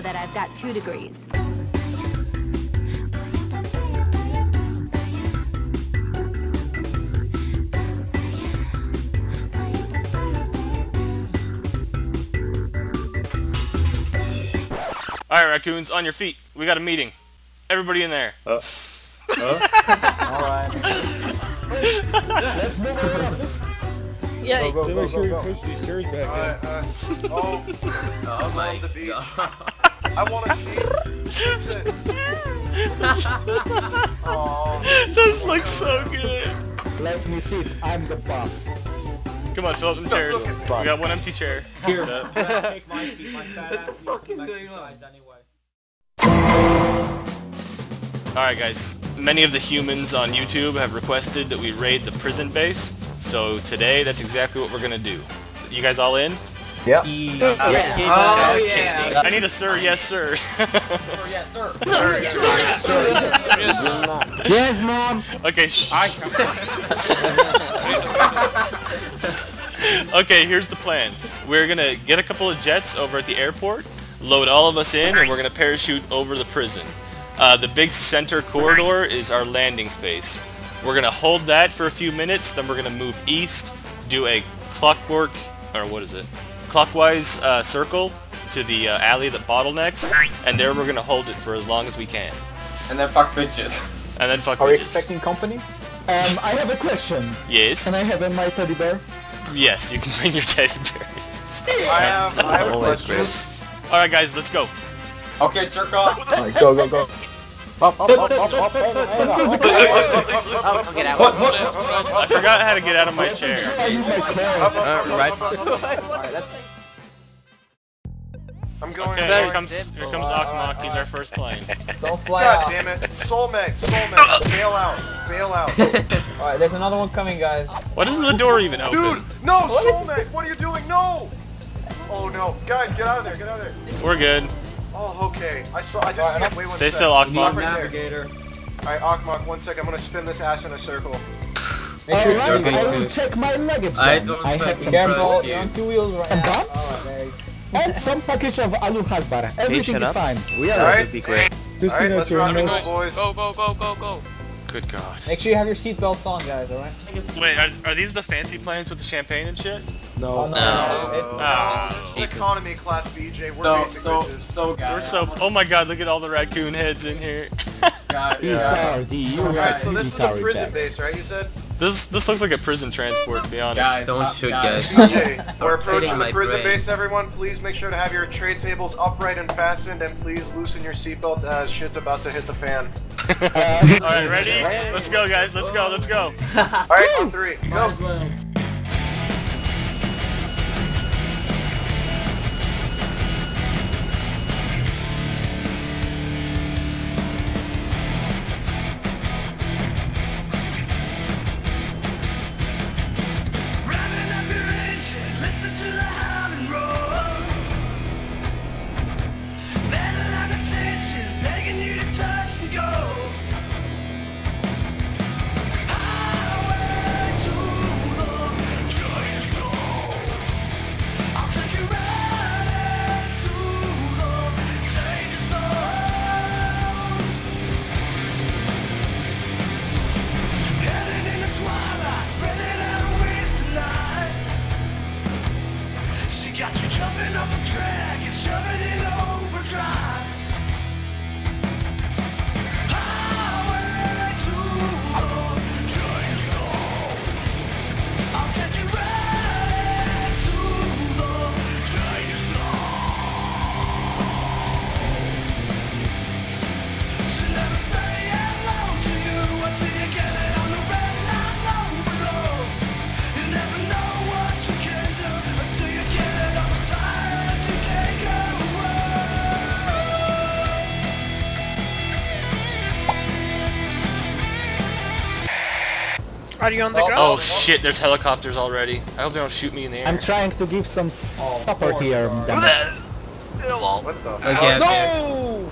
that I've got 2 degrees. Alright, raccoons, on your feet. We got a meeting. Everybody in there. Alright. Let's move our. Yeah. Go, go, go, Make sure go, you go. push these chairs back Alright, uh, oh, Oh my god. I want to see. Sit. This looks so good. Let me sit. I'm the boss. Come on, fill up them chairs. We got one empty chair. Here. Take my seat, my fat ass. fuck is going on? Anyway. Alright guys, many of the humans on YouTube have requested that we raid the prison base, so today that's exactly what we're gonna do. You guys all in? Yep. Yeah. Oh yeah. I need a sir, yes sir. Sir, yes, sir. Yes, mom. okay, sh- Okay, here's the plan. We're gonna get a couple of jets over at the airport, load all of us in, and we're gonna parachute over the prison. Uh, the big center corridor is our landing space. We're gonna hold that for a few minutes, then we're gonna move east, do a clockwork, or what is it? Clockwise uh, circle to the uh, alley that bottlenecks, and there we're gonna hold it for as long as we can. And then fuck bitches. And then fuck Are we bitches. expecting company? Um, I have a question. Yes? Can I have my teddy bear? Yes, you can bring your teddy bear. I have, I have a question. Alright guys, let's go. Okay, jerk off. Alright, go, go, go. Up, up, up, up, up, up, get out. I forgot how to get out of my chair. I I'm going. Okay, here comes here comes Akmak. He's our first plane. Don't fly God out. damn it. Soulmate, soulmate, bail out, bail out. Alright, there's another one coming, guys. Why doesn't the door even open? Dude, no, soulmate, what are you doing? No! Oh no, guys, get out of there, get out of there. We're good. Oh, okay. I saw, I just see it. Wait one Stay sec. still, Akmak. Stop right there. Navigator. Alright, Akmak, one sec. I'm gonna spin this ass in a circle. Make sure Alright, you I too. will check my luggage I then. don't I have fucking some trust careful, on two wheels right now. Bumps? And some package of alu halbar. Everything is fine. We are Alright? be great. Alright, let's rock and boys. Go, go, go, go, go. Good God. Make sure you have your seatbelts on, guys, alright? Wait, are, are these the fancy planes with the champagne and shit? Oh, no, No. It's, Ah, This is economy class BJ. We're So, basic so, bitches. so good. we're so. Oh my God! Look at all the raccoon heads in here. God, these are the Alright, so this is the prison base, right? You said? This this looks like a prison transport, to be honest. Guys, Don't uh, shoot, guys. guys. We're approaching the prison brains. base, everyone. Please make sure to have your tray tables upright and fastened, and please loosen your seatbelts as shit's about to hit the fan. All right, ready? Let's go, guys. Let's go. Let's go. Alright, on three. Might Go. Are you on the oh, ground? Oh shit! There's helicopters already. I hope they don't shoot me in the air. I'm trying to give some oh, support here. damn. What the? Okay, okay. No!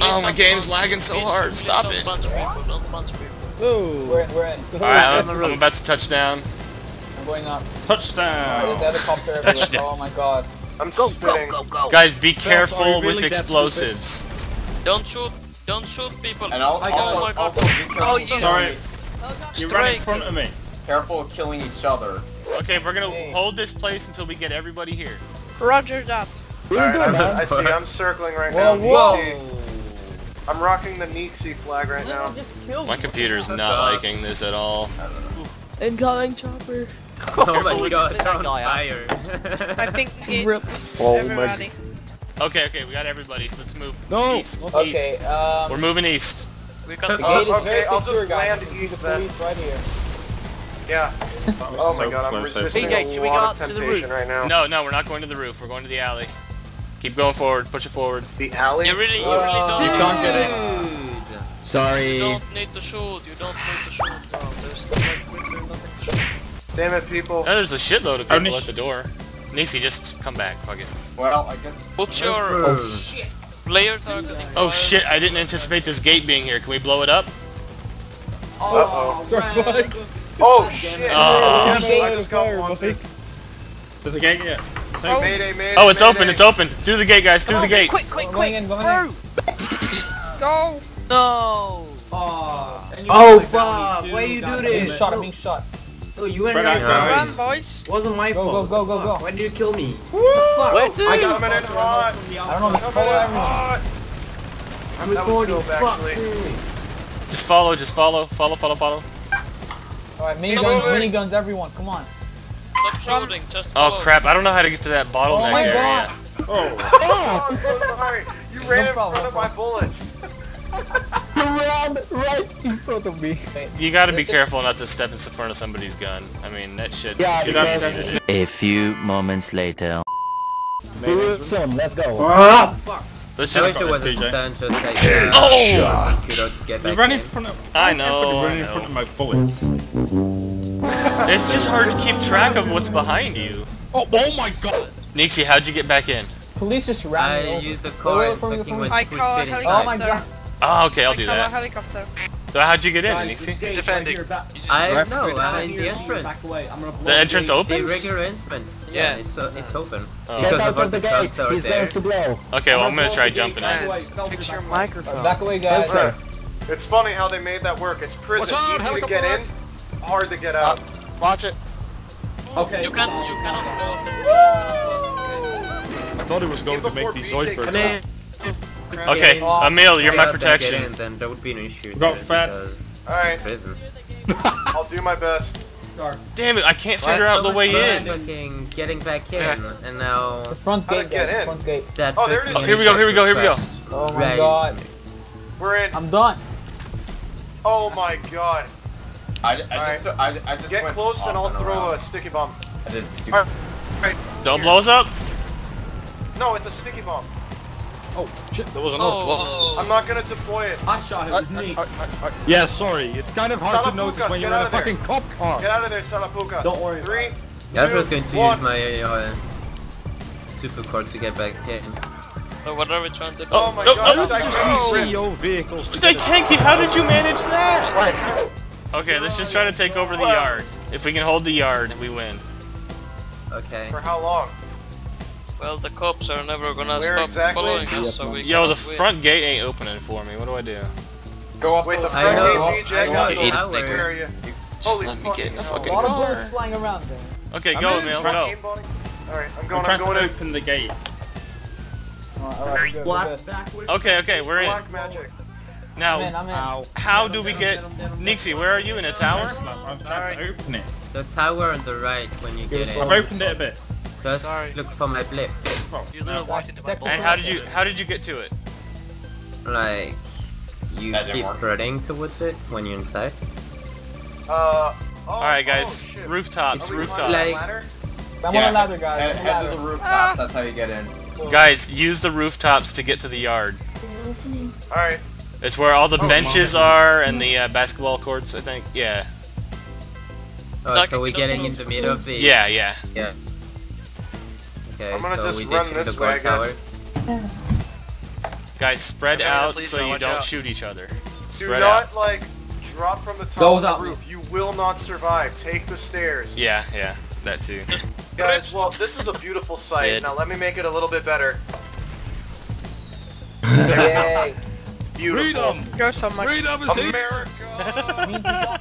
Oh, my game's lagging so hard. Stop it. All Bunch of people, don't bunch of people. We're in, we're in. right, I'm, I'm about to touch down. I'm going up. Touchdown. There's helicopter. Oh my god. I'm Go, spitting. go, go, go. Guys, be careful you with explosives. Don't shoot. Don't shoot people. And al- oh also, my god. also be. Oh, Jesus. Sorry, Oh, you ran in front of me. Careful of killing each other. Okay, we're gonna hold this place until we get everybody here. Roger that. What Alright, I'm- man? I see. I'm circling right Whoa, now. whoa. Nixie. I'm rocking the Nixie flag right now. My computer is not liking this at all. Incoming chopper. Oh my god, That they're on guy, fire. I think it's Oh my everybody. Okay, okay, we got everybody. Let's move. No. East. Okay, East. um, We're moving east. We the got Oh, gate is okay, very I'll just guys. land You can east the then. police right here. Yeah. Oh my So god, I'm resisting BJ, a should we go lot out of to the temptation right now. No, no, we're not going to the roof. We're going to the alley. Keep going forward. Push it forward. The alley? You really, you really don't. You can't get in. You don't need to shoot. You don't need to shoot. Bro. There's like quick nothing to shoot. Damn it, people. There's a shitload of people at the door. Nixie, just come back. Fuck it. Well, I guess. Put your Oh, player targeting. Oh shit, I didn't anticipate this gate being here. Can we blow it up? Uh-oh. Oh shit! Oh. I just got wanted. There's a gate here. Oh. Mayday, mayday, Oh, it's open, it's open. Through the gate, guys, through the gate. Quick, quick, Going quick. in, going in. Go. No. Oh, oh fuck, why do you do I'm being this? shot, I'm being shot. Oh, you went Spread right out, for guys. Run, boys. Wasn't my Go, fault. go, go, go, Fuck, go. Why did you kill me? Fuck. Where to? I got Coming in hot. I don't know, just follow everyone. I'm That was recording. dope, Fuck. Just follow, just follow, follow, follow, follow. Alright, Keep miniguns, moving. miniguns, everyone, come on. Stop shooting. Just Oh follow. crap, I don't know how to get to that bottleneck Oh my area. god. Oh, Oh, I'm so sorry. You ran in problem, front of my bullets. You ran right in front of me. You gotta be careful not to step in front of somebody's gun. I mean, that shit Yeah, too because- easy to do. A few moments later. We soon. Let's go. Ah, fuck. Let's I just... wish there was a PJ. stunt just like uh, Oh! computer to get you back ran in. in front of. I know, You I ran in front of my bullets. It's just hard to keep track of what's behind you. Oh, oh my god! Nixie, how'd you get back in? Police just ran me I over. used the car wait and fucking went I full call a speed inside. Oh my god. Oh, okay, I'll do that. helicopter. So how'd you get in, Nixie? this Defending. right here, back- I know, I'm in the entrance. Back away. I'm gonna blow The entrance gate. The regular entrance. Yeah, Yeah. it's o- it's open. Oh. Get Because out of all the the gate. cops are He's there. going to blow. Okay, well, I'm gonna try jumping Back in. Fix your microphone. Back away, guys. Sir, it's funny how they made that work. It's prison, easy to get in, hard to get out. Uh, watch it. Okay. You can, you cannot blow up the trees. You cannot blow up the gate. I thought it was going to make these Before Okay, Emil, you're my If I get protection. in, then there would be an issue. Got there fat. because Alright, Prison. I'll do my best. Damn it, I can't figure out the way in. Fucking getting back in, and now The front gate, get in? front gate. that. Oh, there it is. Oh, here we go, here we go, here we go. Oh my Right. god. We're in. I'm done. Oh my god. I, I just, I, I just Get went close and I'll throw around. a sticky bomb. I did stupid. Alright. Don't blow us up. No, it's a sticky bomb. Oh shit, there was another one. Oh, I'm not gonna deploy it. Hot shot. It was me. Yeah, sorry. It's kind of hard to notice when you're in a there. fucking cop car. Get out of there, Salapucas. Don't worry about Three, it. Yeah, I two, was going to one. use my uh, supercar to get back in. so what are we trying to do? Oh my Oh, god, it's actually CEO vehicles. Kenki, how did you manage that? Right. Okay, let's just try to take over the yard. If we can hold the yard, we win. Okay. For how long? Well, the cops are never gonna Where stop exactly? following us, so we Yo, the cannot win. front gate ain't opening for me. What do I do? Go up Wait, the front gate, BJ, I know got the those. tower. Where are you? Just Holy let me get in the fucking fucking A lot of car. flying around there. Okay, I'm go, just Emil, trying- go. Alright, I'm I'm going, I'm trying going to in. open the gate. Alright, alright, we're good, we're Black good. Okay, okay, we're in. Black magic. I'm in, Now, I'm in. How do we get... Nixie, where are you? In a tower? I'm trying to open it. The tower on the right when you get in. I've opened it a bit. Just Sorry. look for my blip. Oh, You little walked into my Technical And how did you how did you get to it? Like, you That keep work. running towards it when you're inside. Uh, oh, Alright oh, guys, shit. rooftops, Are rooftops. Like- I'm Yeah, on a ladder, guys. Head, head on to the ladder. rooftops, that's how you get in. Guys, use the rooftops to get to the yard. Alright, It's where all the benches are and the uh, basketball courts, I think. Yeah. Oh, so we're getting in the middle of the... Yeah, yeah. Yeah. Okay, I'm gonna so just we run ditching this the way, I guard tower. guess. Guys, spread Okay, out so don't you don't out. shoot each other. do Spread not, out. like, drop from the top Go of the roof. You will not survive. Take the stairs. Yeah, yeah. that too. Guys, well, this is a beautiful sight. Mid. Now let me make it a little bit better. Yay. Beautiful. Freedom! Go so much. Freedom is here! America! Means we got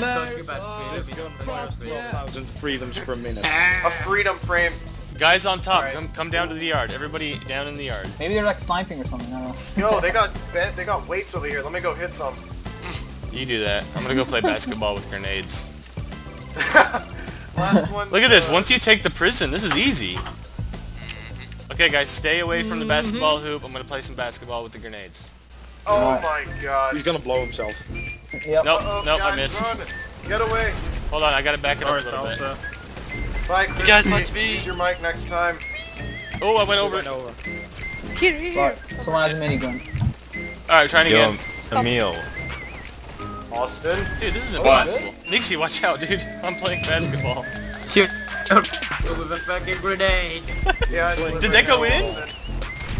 Talking about This freedom. gun fires 12,000 freedoms per minute. a freedom frame. Guys on top, Alright. come come down to the yard. Everybody down in the yard. Maybe they're like sniping or something. I don't know. Yo, they got bent, they got weights over here. Let me go hit some. You do that. I'm gonna go play basketball with grenades. Last one. Look at this. uh, Once you take the prison, this is easy. Okay, guys, stay away from the basketball hoop. I'm gonna play some basketball with the grenades. Oh my god. He's gonna blow himself. Yep. Nope, Uh-oh, nope, I missed. run. Get away. Hold on, I gotta back it up a little bit. Elsa. Bye, Chris. guys must be- Use your mic next time. Oh, I went over. Went over. Here, here, here. Someone has a minigun. Alright, trying again. Emil. Austin. Dude, this is Oh, impossible. Nixie, watch out, dude. I'm playing basketball. Shoot. with a fucking grenade. Yeah, Did that go it, in? Austin.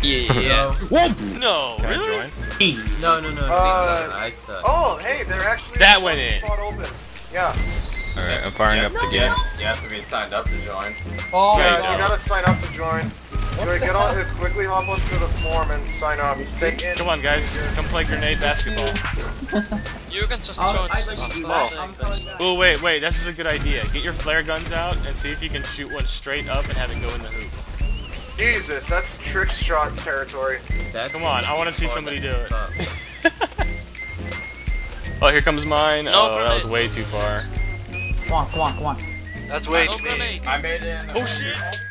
Yeah. No, Can I really? join? No, no, no. Uh, I suck. Oh, hey, they're actually That one went in. Spot open. Yeah. Alright, I'm firing up the You game. have, you have to be signed up to join. Oh, Yeah, Yeah, you you gotta sign up to join. Alright, get on it. Quickly hop onto the form and sign up. Say. Come on, guys. Come play grenade basketball. You can just I'll- join. I'd like to do that. I'm coming back. Oh, wait, wait. This is a good idea. Get your flare guns out and see if you can shoot one straight up and have it go in the hoop. Jesus, that's trick shot territory. That's Come on, I want to see somebody do it. oh, here comes mine. No oh, that was way too far. Come on, come on, come on. That's No grenade. I made it in. Oh shit!